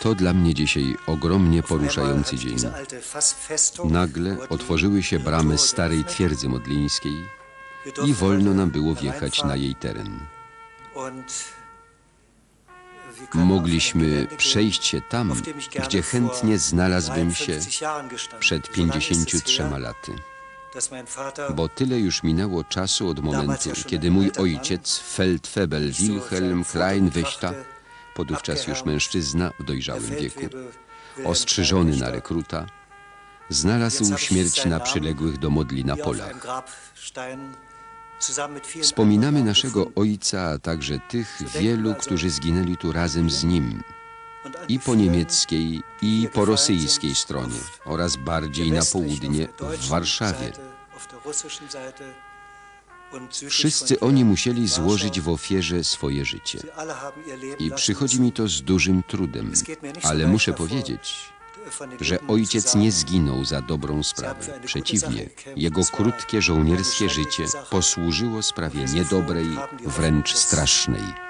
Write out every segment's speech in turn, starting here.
To dla mnie dzisiaj ogromnie poruszający dzień. Nagle otworzyły się bramy starej twierdzy modlińskiej i wolno nam było wjechać na jej teren. Mogliśmy przejść się tam, gdzie chętnie znalazłbym się 53 Jahren gestanden. przed So lange ist es 53 her, laty. Bo tyle już minęło czasu od momentu, kiedy mój ojciec, Feldfebel Wilhelm Kleinwächter, podówczas już mężczyzna w dojrzałym wieku, ostrzyżony na rekruta, znalazł śmierć na przyległych do modli na polach. Wspominamy naszego ojca, a także tych wielu, którzy zginęli tu razem z nim, i po niemieckiej, i po rosyjskiej stronie, oraz bardziej na południe, w Warszawie. Wszyscy oni musieli złożyć w ofierze swoje życie. I przychodzi mi to z dużym trudem, ale muszę powiedzieć, że ojciec nie zginął za dobrą sprawę. Przeciwnie, jego krótkie żołnierskie życie posłużyło sprawie niedobrej, wręcz strasznej.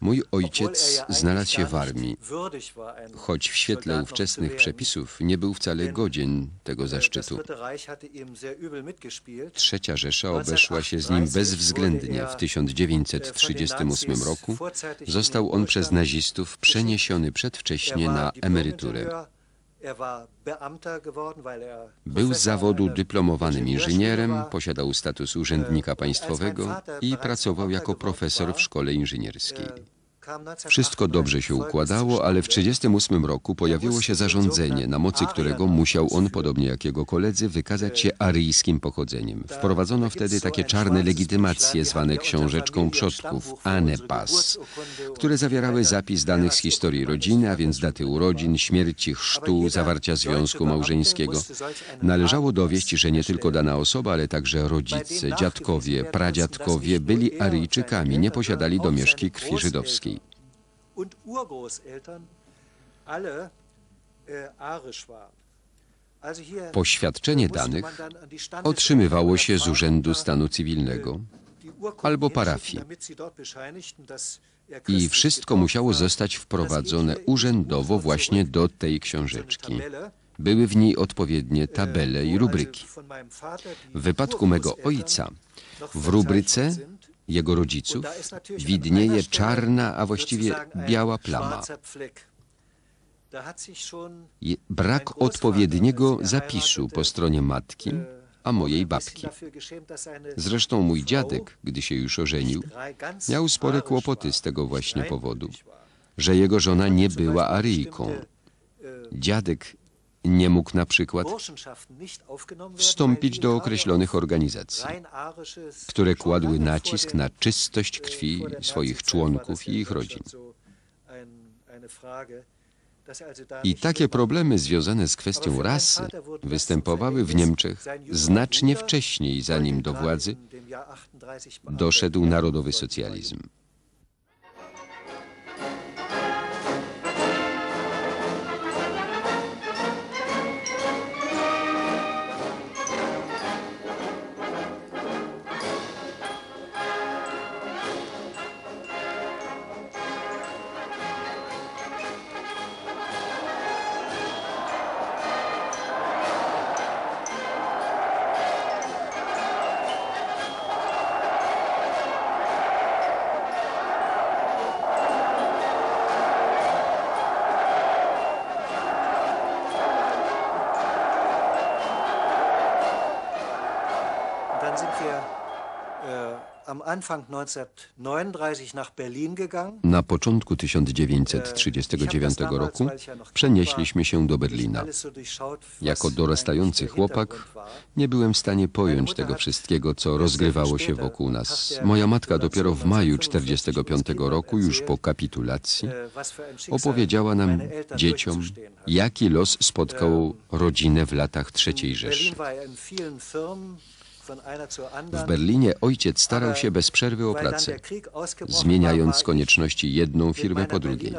Mój er ojciec znalazł się w armii, choć w świetle ówczesnych przepisów nie był wcale godzien tego zaszczytu. Trzecia Rzesza obeszła się z nim bezwzględnie. W 1938 roku został on przez nazistów przeniesiony Er przedwcześnie war na emeryturę. Er er Był z zawodu dyplomowanym inżynierem, posiadał status urzędnika państwowego i pracował jako profesor w szkole inżynierskiej. Kam 1998 Wszystko dobrze się układało, ale w 1938 roku pojawiło się zarządzenie, na mocy którego musiał on, podobnie jak jego koledzy, wykazać się aryjskim pochodzeniem. Wprowadzono wtedy takie czarne legitymacje zwane książeczką przodków, Anepas, które zawierały zapis danych z historii rodziny, a więc daty urodzin, śmierci, chrztu, zawarcia związku małżeńskiego. Należało dowieść, że nie tylko dana osoba, ale także rodzice, dziadkowie, pradziadkowie byli Aryjczykami, nie posiadali domieszki krwi żydowskiej. Und Urgroßeltern alle äh, arisch waren. Poświadczenie danych otrzymywało się z Urzędu da, Stanu Cywilnego albo parafii. er i wszystko musiało zostać wprowadzone urzędowo właśnie do tej książeczki. Były w niej odpowiednie tabele i rubryki. W wypadku mego ojca w rubryce. Jego rodziców widnieje czarna, a właściwie biała plama. Brak odpowiedniego zapisu po stronie matki, a mojej babki. Zresztą mój dziadek, gdy się już ożenił, miał spore kłopoty z tego właśnie powodu, że jego żona nie była Aryjką. Dziadek nie mógł na przykład wstąpić do określonych organizacji, które kładły nacisk na czystość krwi swoich członków i ich rodzin. I takie problemy związane z kwestią rasy występowały w Niemczech znacznie wcześniej, zanim do władzy doszedł narodowy socjalizm. Na początku 1939 roku przenieśliśmy się do Berlina. Jako dorastający chłopak nie byłem w stanie pojąć tego wszystkiego, co rozgrywało się wokół nas. Moja matka dopiero w maju 1945 roku, już po kapitulacji, opowiedziała nam, dzieciom, jaki los spotkał rodzinę w latach III Rzeszy. W Berlinie ojciec starał się bez przerwy o pracę, zmieniając z konieczności jedną firmę po drugiej.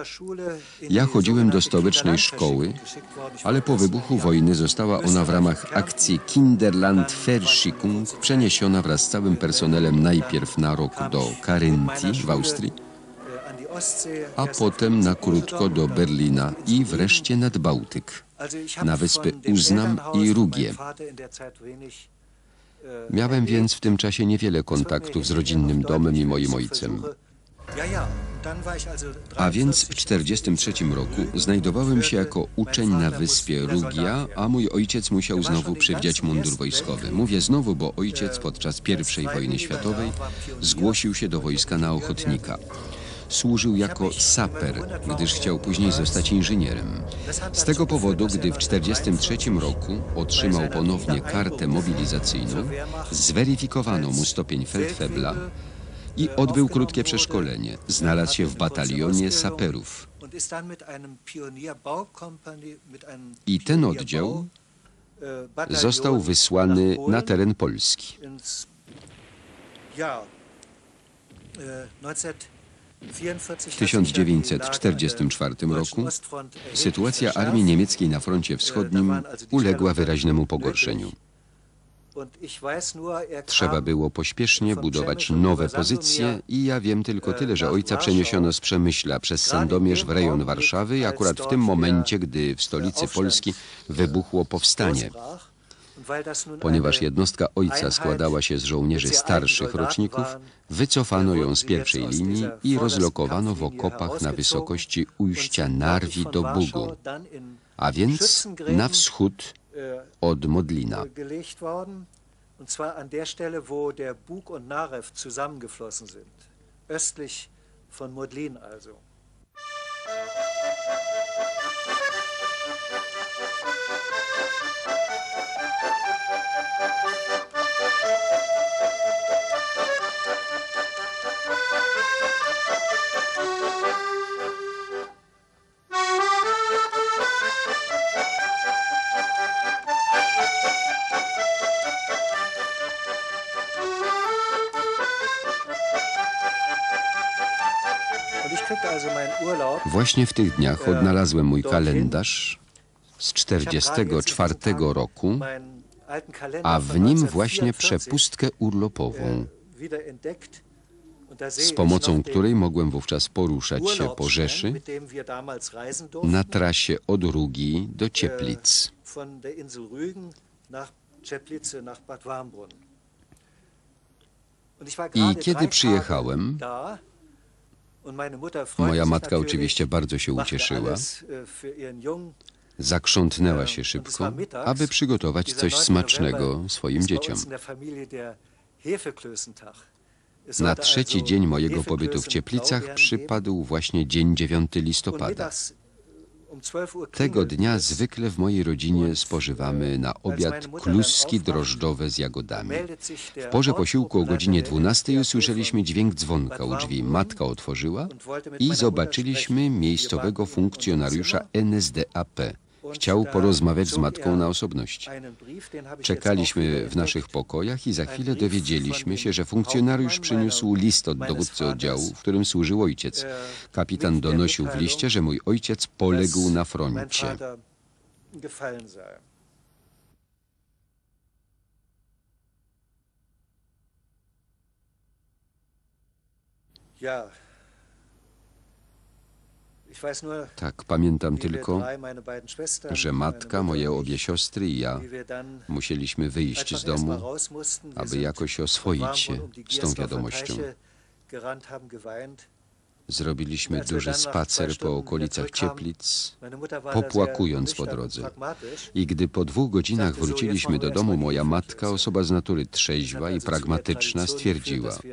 Ja chodziłem do stołecznej szkoły, ale po wybuchu wojny została ona w ramach akcji Kinderland Verschickung przeniesiona wraz z całym personelem najpierw na rok do Karyntii w Austrii, a potem na krótko do Berlina i wreszcie nad Bałtyk, na wyspy Uznam i Rugie. Miałem więc w tym czasie niewiele kontaktów z rodzinnym domem i moim ojcem. A więc w 1943 roku znajdowałem się jako uczeń na wyspie Rugia, a mój ojciec musiał znowu przywdziać mundur wojskowy. Mówię znowu, bo ojciec podczas I wojny światowej zgłosił się do wojska na ochotnika. Służył jako saper, gdyż chciał później zostać inżynierem. Z tego powodu, gdy w 1943 roku otrzymał ponownie kartę mobilizacyjną, zweryfikowano mu stopień feldfebla i odbył krótkie przeszkolenie. Znalazł się w batalionie saperów. I ten oddział został wysłany na teren Polski. W 1944 roku sytuacja armii niemieckiej na froncie wschodnim uległa wyraźnemu pogorszeniu. Trzeba było pośpiesznie budować nowe pozycje i ja wiem tylko tyle, że ojca przeniesiono z Przemyśla przez Sandomierz w rejon Warszawy akurat w tym momencie, gdy w stolicy Polski wybuchło powstanie. Ponieważ jednostka ojca składała się z żołnierzy starszych roczników, wycofano ją z pierwszej linii i rozlokowano w okopach na wysokości ujścia Narwi do Bugu, a więc na wschód od Modlina. Und zwar an der Stelle, wo der Bug und Narew zusammengeflossen sind. Östlich von Modlin also. Właśnie w tych dniach odnalazłem mój kalendarz z 44 roku, a w nim właśnie przepustkę urlopową, z pomocą której mogłem wówczas poruszać się po Rzeszy na trasie od Rugi do Cieplic. I kiedy przyjechałem, Moja matka oczywiście bardzo się ucieszyła. Zakrzątnęła się szybko, aby przygotować coś smacznego swoim dzieciom. Na trzeci dzień mojego pobytu w Cieplicach przypadł właśnie dzień 9 listopada. Tego dnia zwykle w mojej rodzinie spożywamy na obiad kluski drożdżowe z jagodami. W porze posiłku o godzinie 12 usłyszeliśmy dźwięk dzwonka u drzwi. Matka otworzyła i zobaczyliśmy miejscowego funkcjonariusza NSDAP. Chciał porozmawiać z matką na osobności. Czekaliśmy w naszych pokojach i za chwilę dowiedzieliśmy się, że funkcjonariusz przyniósł list od dowódcy oddziału, w którym służył ojciec. Kapitan donosił w liście, że mój ojciec poległ na froncie. Ja, tak, pamiętam tylko, że matka, moje obie siostry i ja musieliśmy wyjść z domu, aby jakoś oswoić się z tą wiadomością. Zrobiliśmy duży spacer po okolicach Cieplic, popłakując po drodze. I gdy po dwóch godzinach wróciliśmy do domu, moja matka, osoba z natury trzeźwa i pragmatyczna, stwierdziła –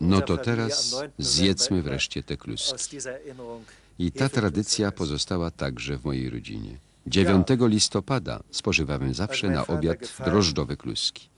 No to teraz zjedzmy wreszcie te kluski. I ta tradycja pozostała także w mojej rodzinie. 9 listopada spożywamy zawsze na obiad drożdżowe kluski.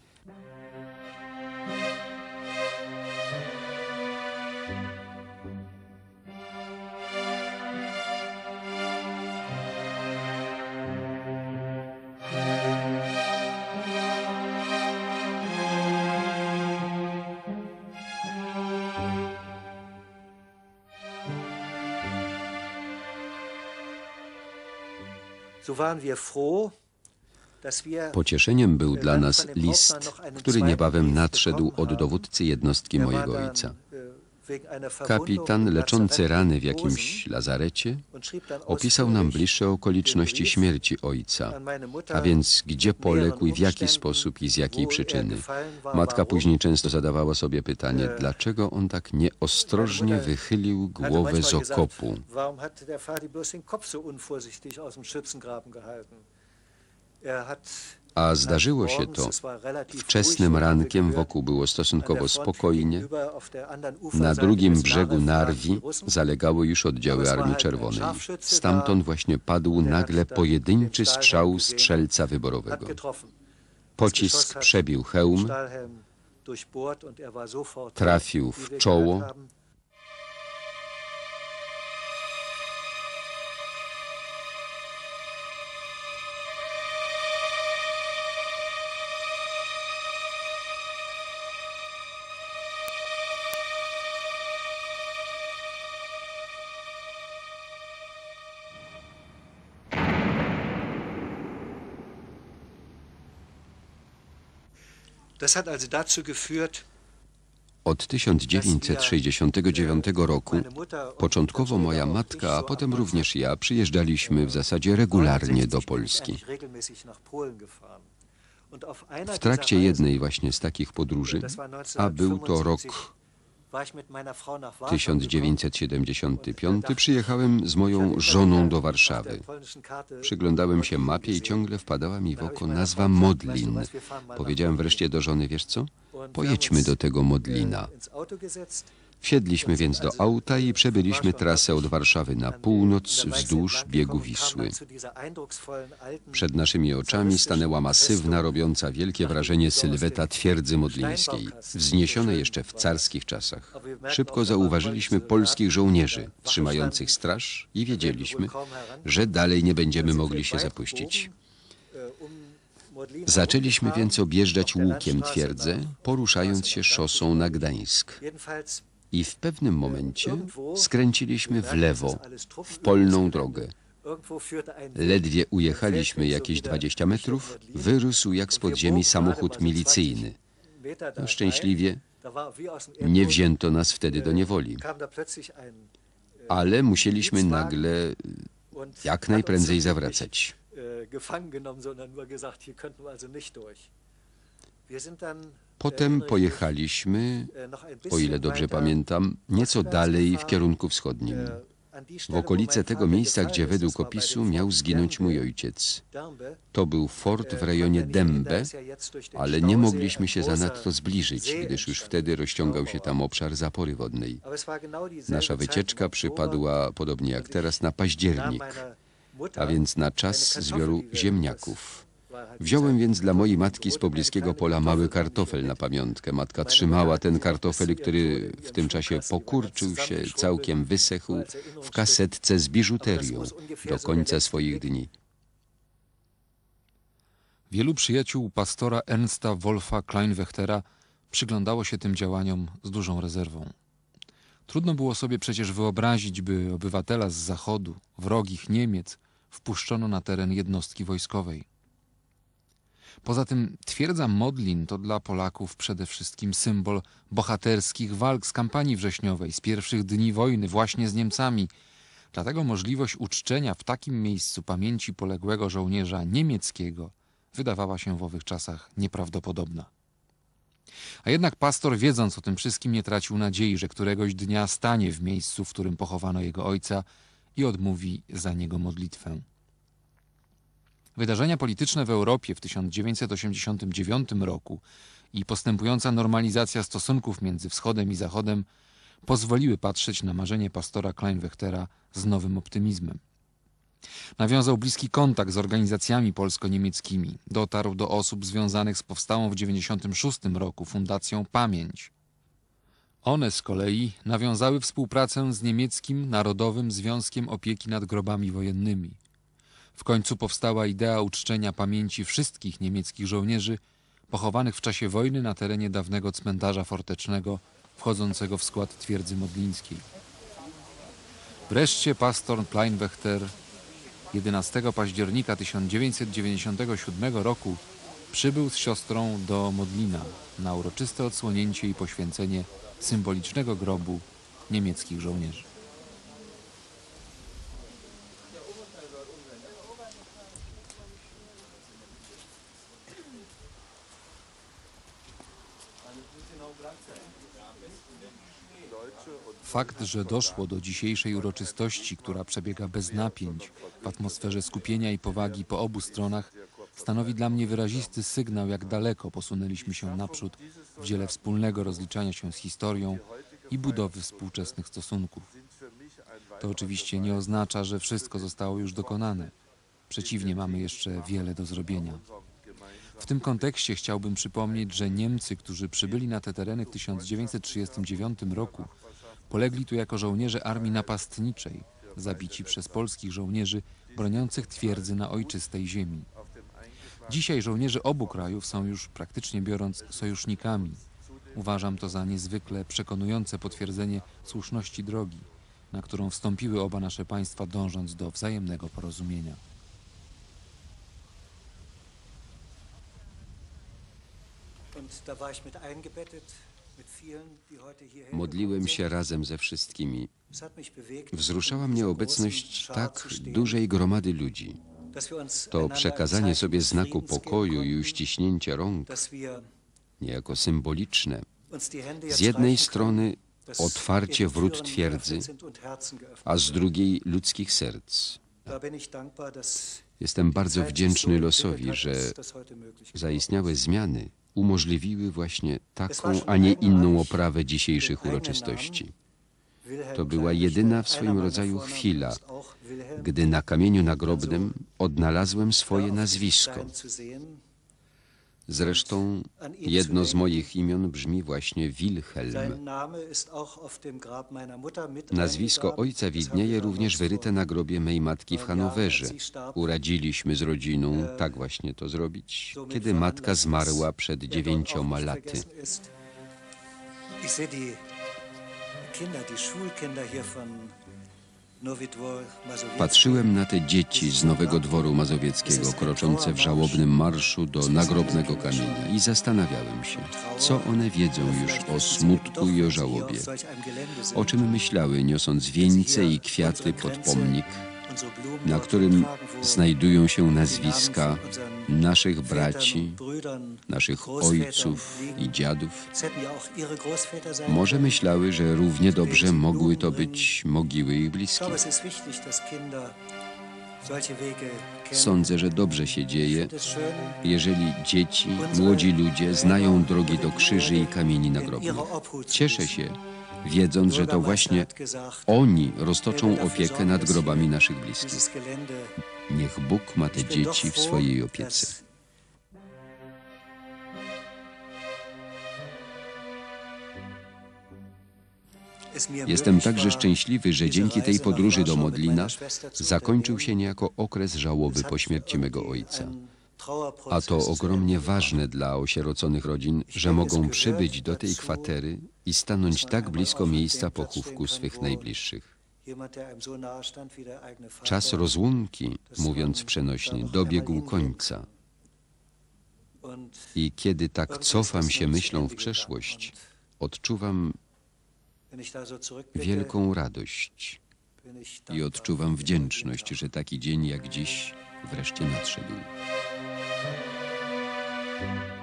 Pocieszeniem był dla nas list, który niebawem nadszedł od dowódcy jednostki mojego ojca. Kapitan leczący rany w jakimś lazarecie opisał nam bliższe okoliczności śmierci ojca, a więc gdzie poległ i w jaki sposób i z jakiej przyczyny. Matka później często zadawała sobie pytanie, dlaczego on tak nieostrożnie wychylił głowę z okopu. Er hat A zdarzyło się to wczesnym rankiem, wokół było stosunkowo spokojnie. Na drugim brzegu Narwi zalegały już oddziały Armii Czerwonej. Stamtąd właśnie padł nagle pojedynczy strzał strzelca wyborowego. Pocisk przebił hełm, trafił w czoło, Od 1969 roku początkowo moja matka, a potem również ja przyjeżdżaliśmy w zasadzie regularnie do Polski. W trakcie jednej właśnie z takich podróży, a był to rok 1975, przyjechałem z moją żoną do Warszawy. Przyglądałem się mapie i ciągle wpadała mi w oko nazwa Modlin. Powiedziałem wreszcie do żony, wiesz co? Pojedźmy do tego Modlina. Wsiedliśmy więc do auta i przebyliśmy trasę od Warszawy na północ wzdłuż biegu Wisły. Przed naszymi oczami stanęła masywna, robiąca wielkie wrażenie sylweta twierdzy modlińskiej, wzniesione jeszcze w carskich czasach. Szybko zauważyliśmy polskich żołnierzy trzymających straż i wiedzieliśmy, że dalej nie będziemy mogli się zapuścić. Zaczęliśmy więc objeżdżać łukiem twierdzę, poruszając się szosą na Gdańsk. I w pewnym momencie skręciliśmy w lewo, w polną drogę. Ledwie ujechaliśmy jakieś 20 metrów, wyrósł jak z podziemi samochód milicyjny. No, szczęśliwie nie wzięto nas wtedy do niewoli, ale musieliśmy nagle jak najprędzej zawracać. Potem pojechaliśmy, o ile dobrze pamiętam, nieco dalej w kierunku wschodnim. W okolice tego miejsca, gdzie według opisu miał zginąć mój ojciec. To był fort w rejonie Dębe, ale nie mogliśmy się zanadto zbliżyć, gdyż już wtedy rozciągał się tam obszar zapory wodnej. Nasza wycieczka przypadła, podobnie jak teraz, na październik, a więc na czas zbioru ziemniaków. Wziąłem więc dla mojej matki z pobliskiego pola mały kartofel na pamiątkę. Matka trzymała ten kartofel, który w tym czasie pokurczył się, całkiem wysechł, w kasetce z biżuterią do końca swoich dni. Wielu przyjaciół pastora Ernsta Wolfa Kleinwechtera przyglądało się tym działaniom z dużą rezerwą. Trudno było sobie przecież wyobrazić, by obywatela z zachodu, wrogich Niemiec, wpuszczono na teren jednostki wojskowej. Poza tym twierdza Modlin to dla Polaków przede wszystkim symbol bohaterskich walk z kampanii wrześniowej, z pierwszych dni wojny właśnie z Niemcami. Dlatego możliwość uczczenia w takim miejscu pamięci poległego żołnierza niemieckiego wydawała się w owych czasach nieprawdopodobna. A jednak pastor, wiedząc o tym wszystkim, nie tracił nadziei, że któregoś dnia stanie w miejscu, w którym pochowano jego ojca i odmówi za niego modlitwę. Wydarzenia polityczne w Europie w 1989 roku i postępująca normalizacja stosunków między Wschodem i Zachodem pozwoliły patrzeć na marzenie pastora Kleinwechtera z nowym optymizmem. Nawiązał bliski kontakt z organizacjami polsko-niemieckimi. Dotarł do osób związanych z powstałą w 1996 roku Fundacją Pamięć. One z kolei nawiązały współpracę z niemieckim Narodowym Związkiem Opieki nad Grobami Wojennymi. W końcu powstała idea uczczenia pamięci wszystkich niemieckich żołnierzy pochowanych w czasie wojny na terenie dawnego cmentarza fortecznego wchodzącego w skład twierdzy modlińskiej. Wreszcie pastor Kleinwechter 11 października 1997 roku przybył z siostrą do Modlina na uroczyste odsłonięcie i poświęcenie symbolicznego grobu niemieckich żołnierzy. Fakt, że doszło do dzisiejszej uroczystości, która przebiega bez napięć, w atmosferze skupienia i powagi po obu stronach, stanowi dla mnie wyrazisty sygnał, jak daleko posunęliśmy się naprzód w dziele wspólnego rozliczania się z historią i budowy współczesnych stosunków. To oczywiście nie oznacza, że wszystko zostało już dokonane. Przeciwnie, mamy jeszcze wiele do zrobienia. W tym kontekście chciałbym przypomnieć, że Niemcy, którzy przybyli na te tereny w 1939 roku, polegli tu jako żołnierze armii napastniczej, zabici przez polskich żołnierzy broniących twierdzy na ojczystej ziemi. Dzisiaj żołnierze obu krajów są już praktycznie biorąc sojusznikami. Uważam to za niezwykle przekonujące potwierdzenie słuszności drogi, na którą wstąpiły oba nasze państwa, dążąc do wzajemnego porozumienia. Und da war ich mit eingebettet, Modliłem się razem ze wszystkimi. Wzruszała mnie obecność tak dużej gromady ludzi. To przekazanie sobie znaku pokoju i uściśnięcie rąk, niejako symboliczne, z jednej strony otwarcie wrót twierdzy, a z drugiej ludzkich serc. Jestem bardzo wdzięczny so losowi, że zaistniałe ist. zmiany umożliwiły właśnie taką, a nie inną oprawę dzisiejszych uroczystości. To była jedyna w swoim rodzaju chwila, gdy na kamieniu nagrobnym odnalazłem swoje nazwisko. Zresztą jedno z moich imion brzmi właśnie Wilhelm. Nazwisko ojca widnieje również wyryte na grobie mej matki w Hanowerze. Uradziliśmy z rodziną tak właśnie to zrobić, kiedy matka zmarła przed dziewięcioma laty. Ich sehe die Kinder, die Schulkinder hier von. Patrzyłem na te dzieci z Nowego Dworu Mazowieckiego, kroczące w żałobnym marszu do nagrobnego kamienia i zastanawiałem się, co one wiedzą już o smutku i o żałobie. O czym myślały, niosąc wieńce i kwiaty pod pomnik, na którym znajdują się nazwiska naszych braci, naszych ojców i dziadów. Może myślały, że równie dobrze mogły to być mogiły ich bliskich. Sądzę, że dobrze się dzieje, jeżeli dzieci, młodzi ludzie znają drogi do krzyży i kamieni nagrobnych. Cieszę się, wiedząc, że to właśnie oni roztoczą opiekę nad grobami naszych bliskich. Niech Bóg ma te dzieci w swojej opiece. Jestem także szczęśliwy, że dzięki tej podróży do Modlina zakończył się niejako okres żałoby po śmierci mego ojca. A to ogromnie ważne dla osieroconych rodzin, że mogą przybyć do tej kwatery i stanąć tak blisko miejsca pochówku swych najbliższych. Czas rozłąki, mówiąc przenośnie, dobiegł końca. I kiedy tak cofam się myślą w przeszłość, odczuwam wielką radość i odczuwam wdzięczność, że taki dzień jak dziś wreszcie nadszedł. Thank you.